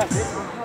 Yeah.